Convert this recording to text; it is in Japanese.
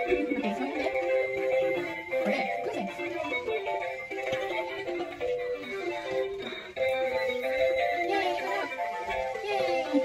イエイ!